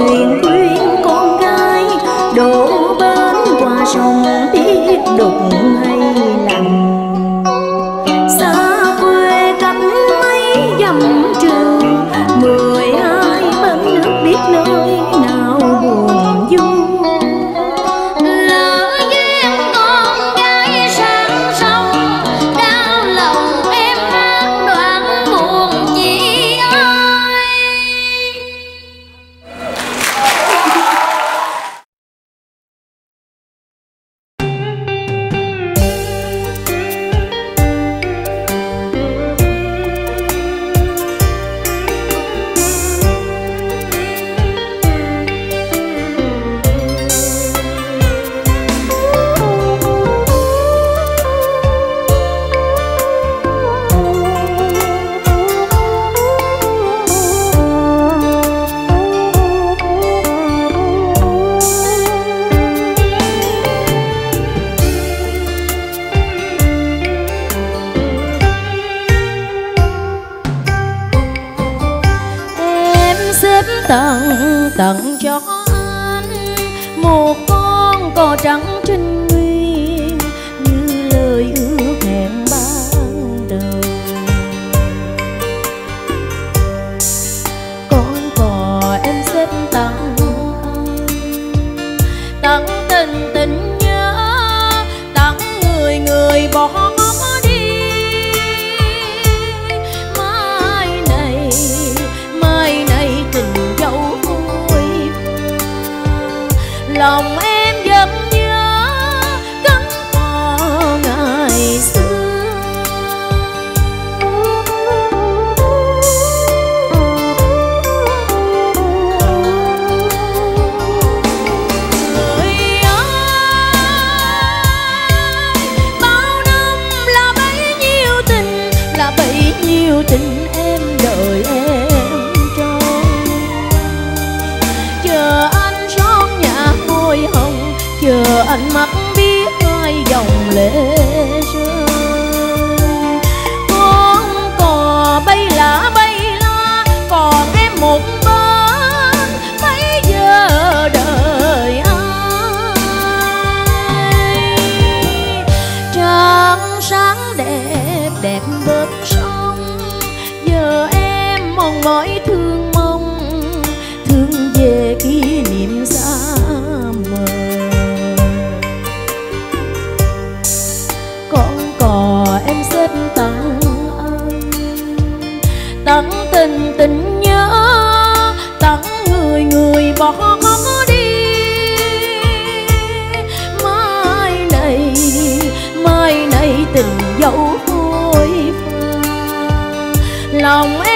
huyền quyên con gái đổ bến qua sông tiếp đục tặng cho anh một con cò trắng dẫu phôi pha lòng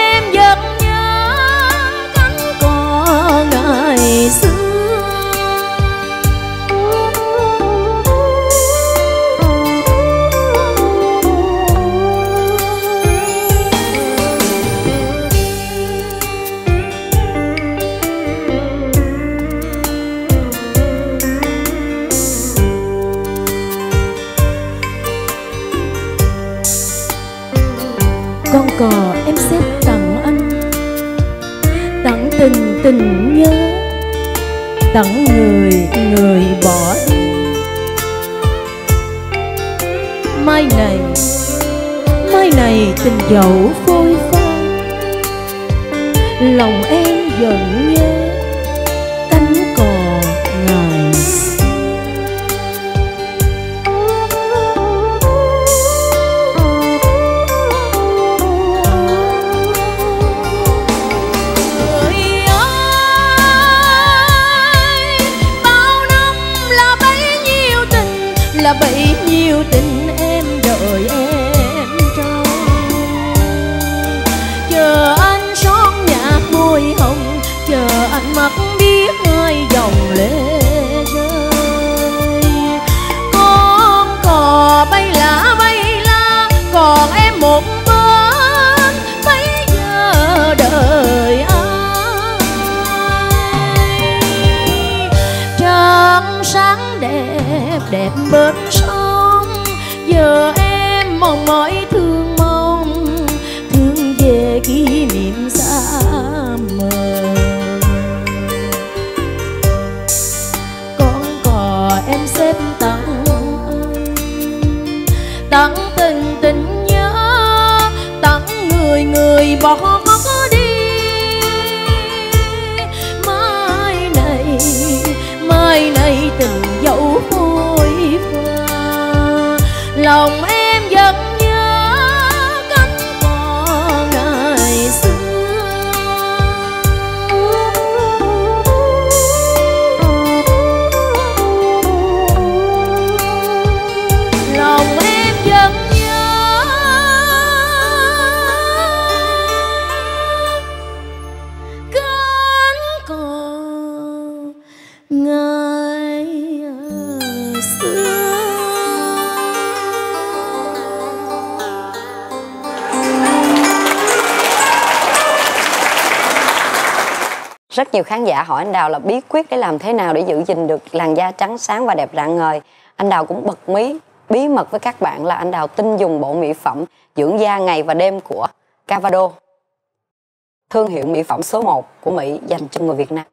người bỏ đi. Mai này mai này từng dấu phôi pha lòng em Rất nhiều khán giả hỏi anh Đào là bí quyết để làm thế nào để giữ gìn được làn da trắng sáng và đẹp rạng ngời. Anh Đào cũng bật mí, bí mật với các bạn là anh Đào tin dùng bộ mỹ phẩm dưỡng da ngày và đêm của Cavado. Thương hiệu mỹ phẩm số 1 của Mỹ dành cho người Việt Nam.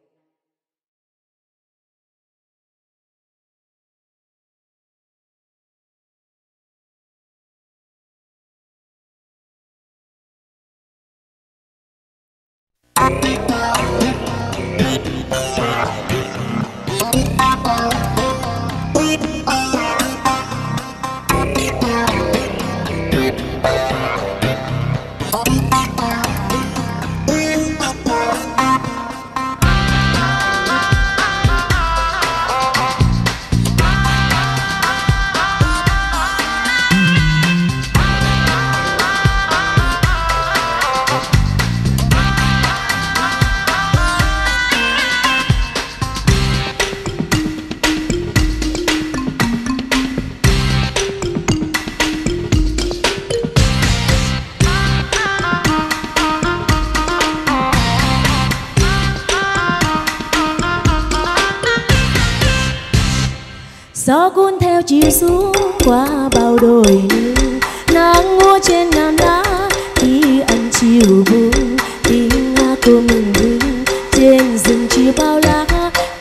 Gió cuốn theo chiều xuống qua bao đồi nương nắng mua trên ngàn đá khi anh chiều buông. Tiếng nga cùng mừng vương trên rừng chiều bao lá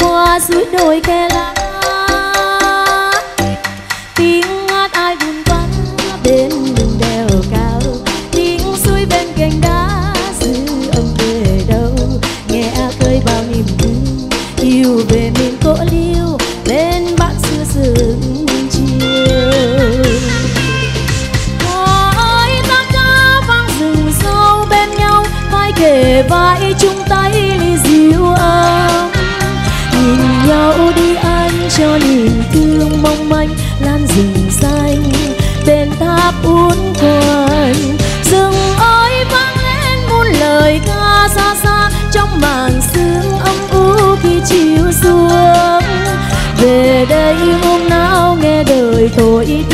qua suối đồi khe nghe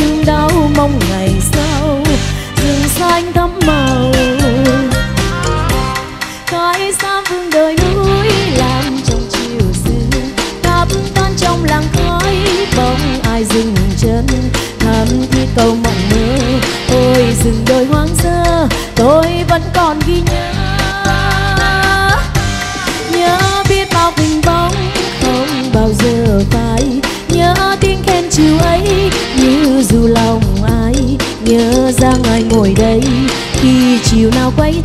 khi chiều nào quay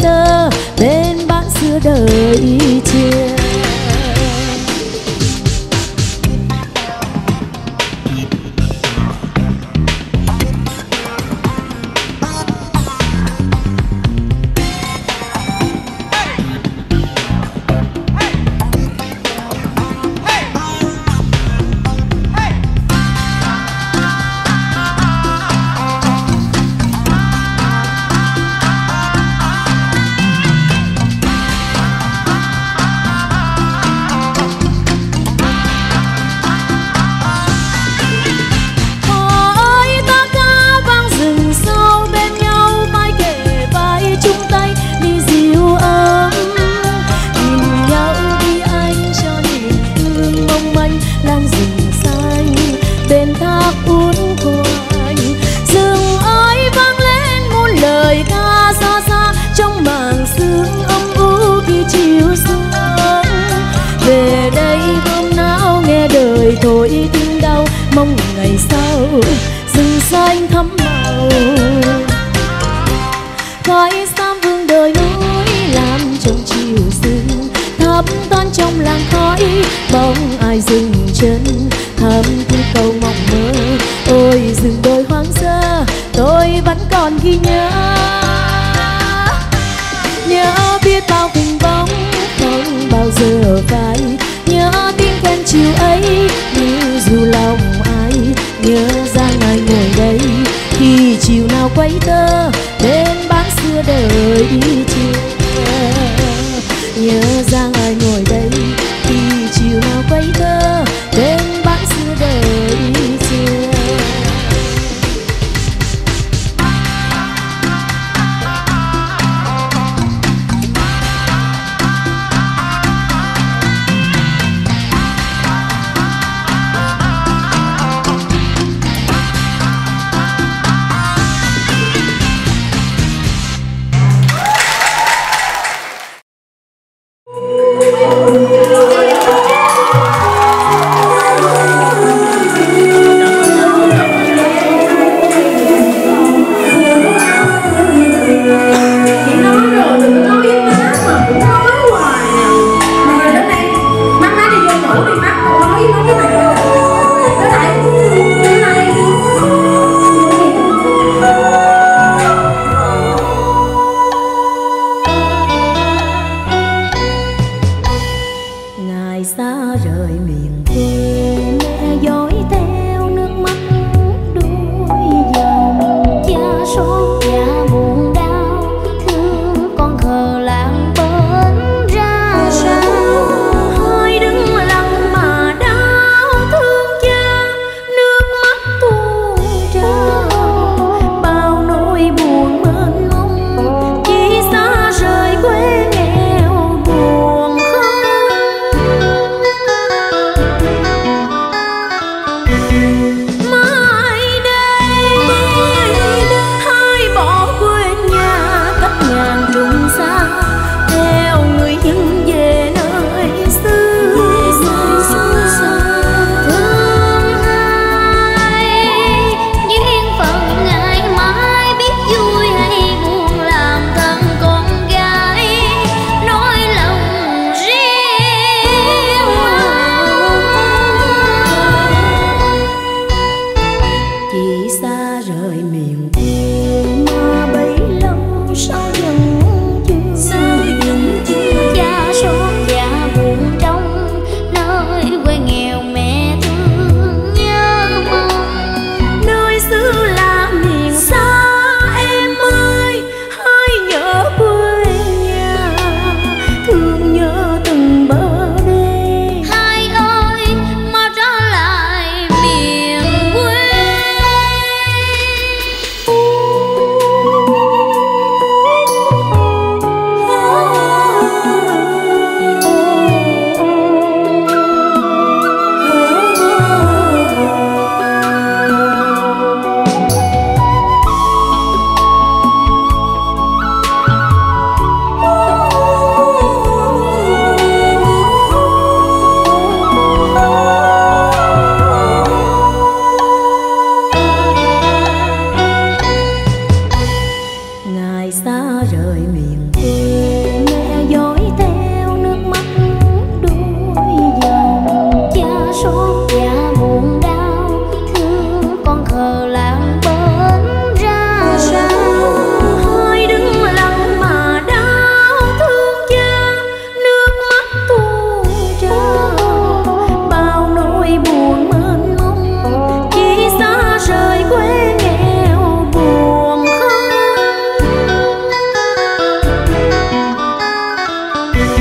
ghi nhớ.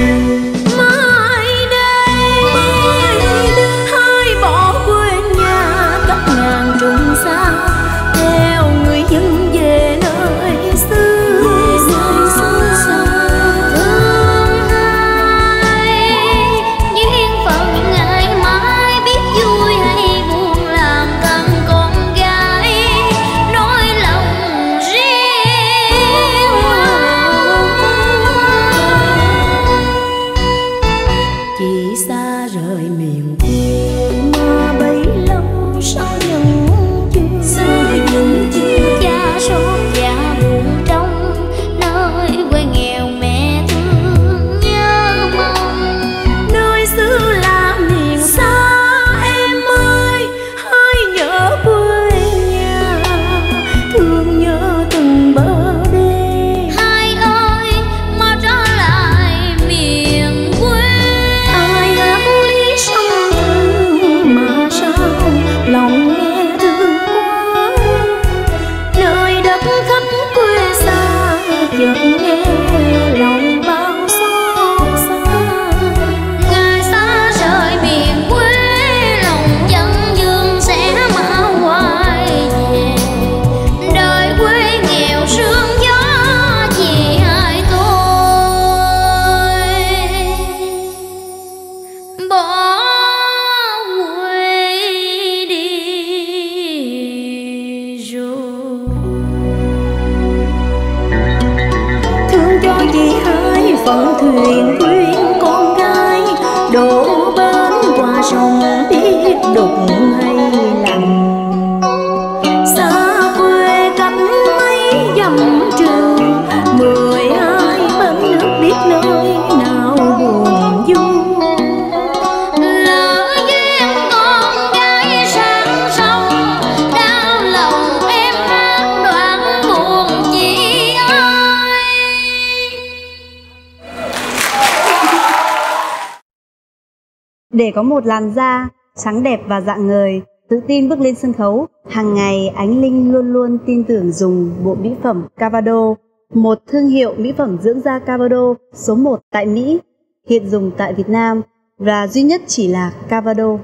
you. Để có một làn da trắng đẹp và dạng người, tự tin bước lên sân khấu, hàng ngày Ánh Linh luôn luôn tin tưởng dùng bộ mỹ phẩm Cavado, một thương hiệu mỹ phẩm dưỡng da Cavado số 1 tại Mỹ, hiện dùng tại Việt Nam và duy nhất chỉ là Cavado.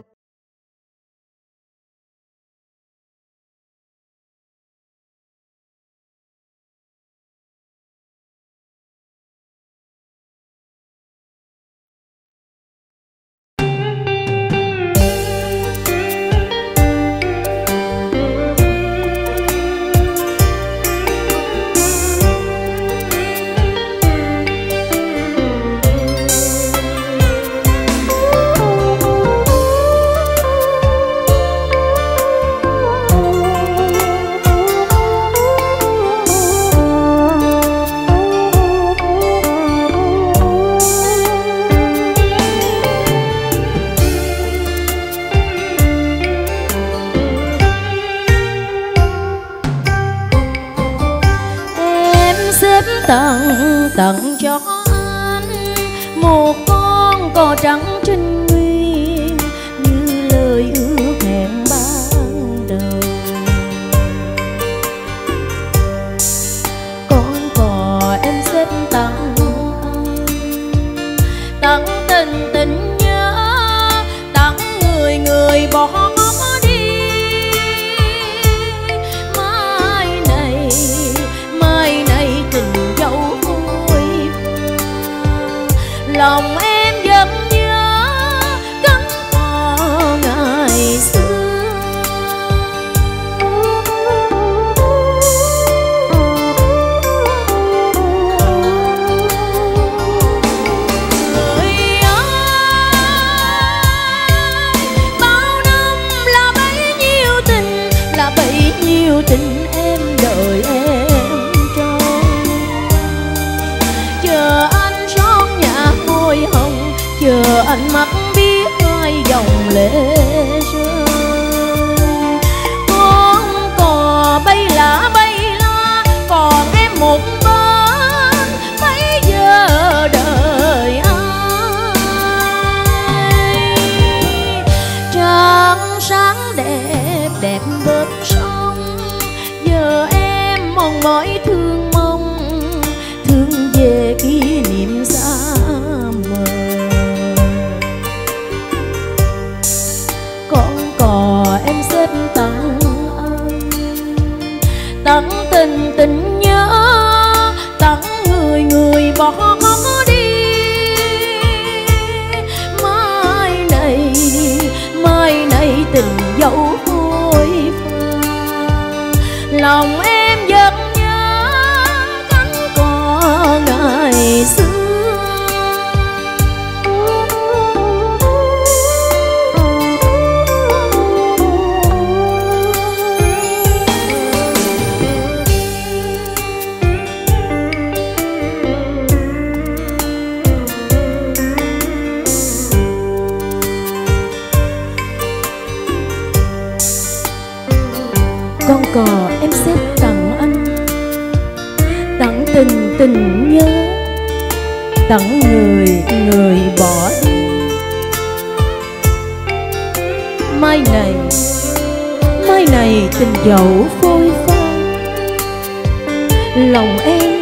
tình tình nhớ, tặng người người bỏ đi. Mai này mai này tình dấu phôi lòng em cò, em xếp tặng anh. Tặng tình tình nhớ. Tặng người người bỏ đi. Mai này Mai này tình dẫu phôi pha Lòng em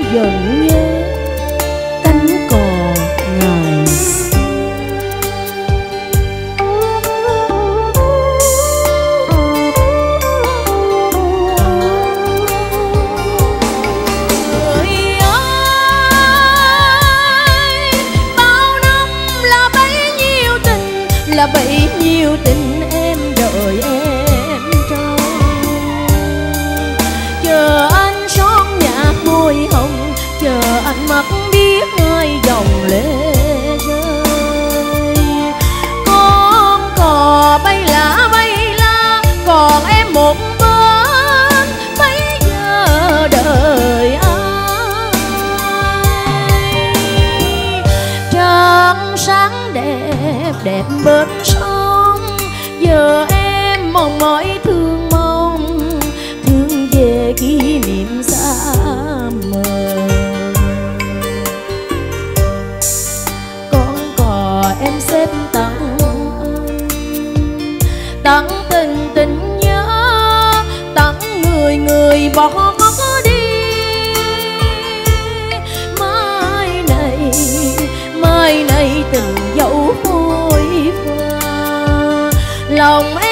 đồng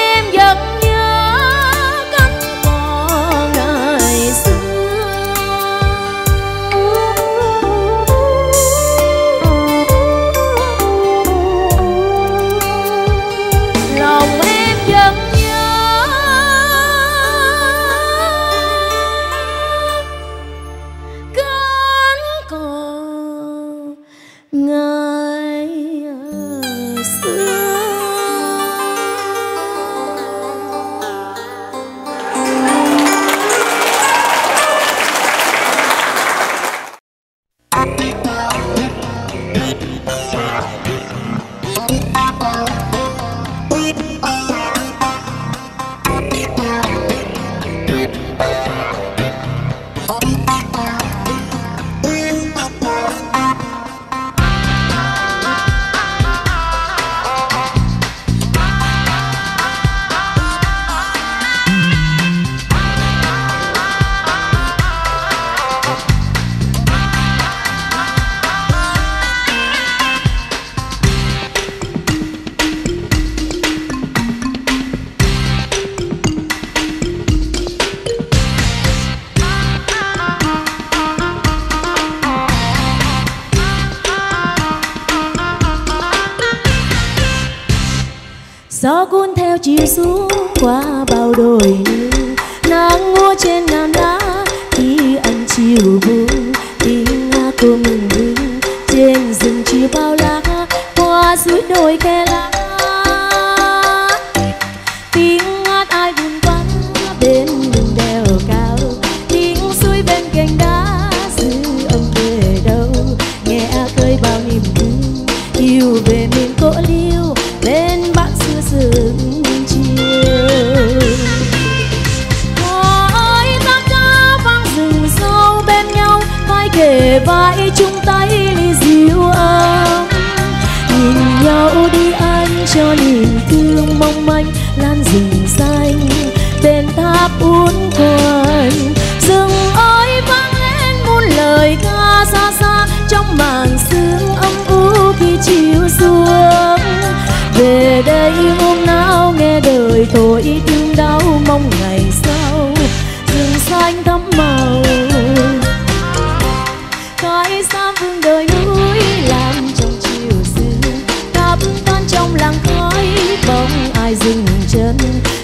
chân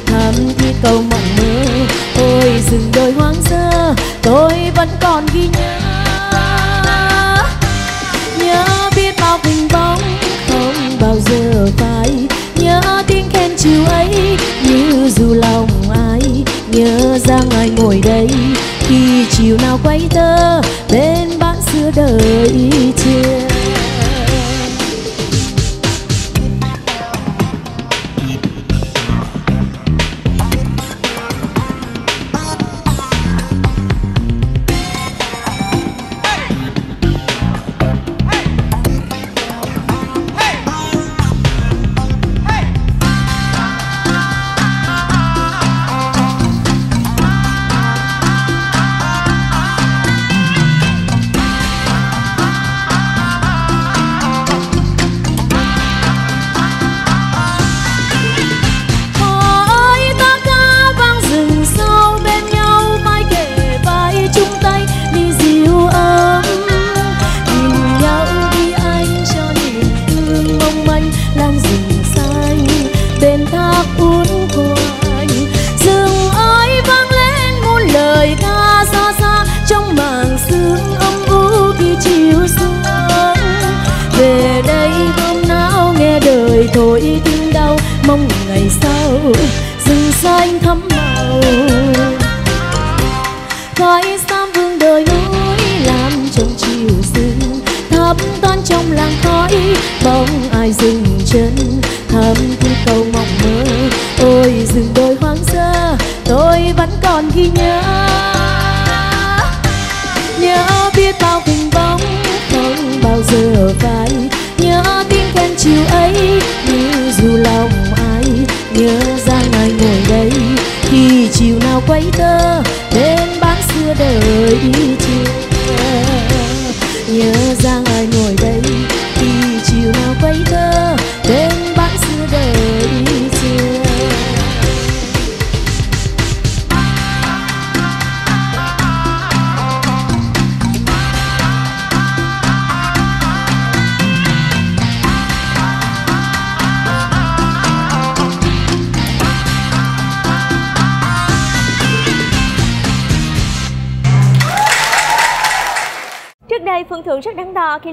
thầm thi cầu mộng mơ. Ôi rừng đôi hoang sơ, tôi vẫn còn ghi nhớ. Nhớ biết bao bình bóng, không bao giờ phai. Nhớ tiếng khen chiều ấy, như dù lòng ai. Nhớ ra ngài ngồi đây, khi chiều nào quay tơ, bên bạn xưa đời chia.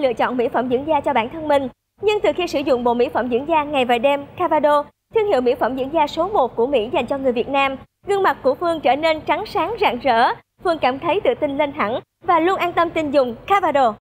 Lựa chọn mỹ phẩm dưỡng da cho bản thân mình. Nhưng từ khi sử dụng bộ mỹ phẩm dưỡng da ngày và đêm Cavado, thương hiệu mỹ phẩm dưỡng da số 1 của Mỹ dành cho người Việt Nam, gương mặt của Phương trở nên trắng sáng rạng rỡ. Phương cảm thấy tự tin lên hẳn và luôn an tâm tin dùng Cavado.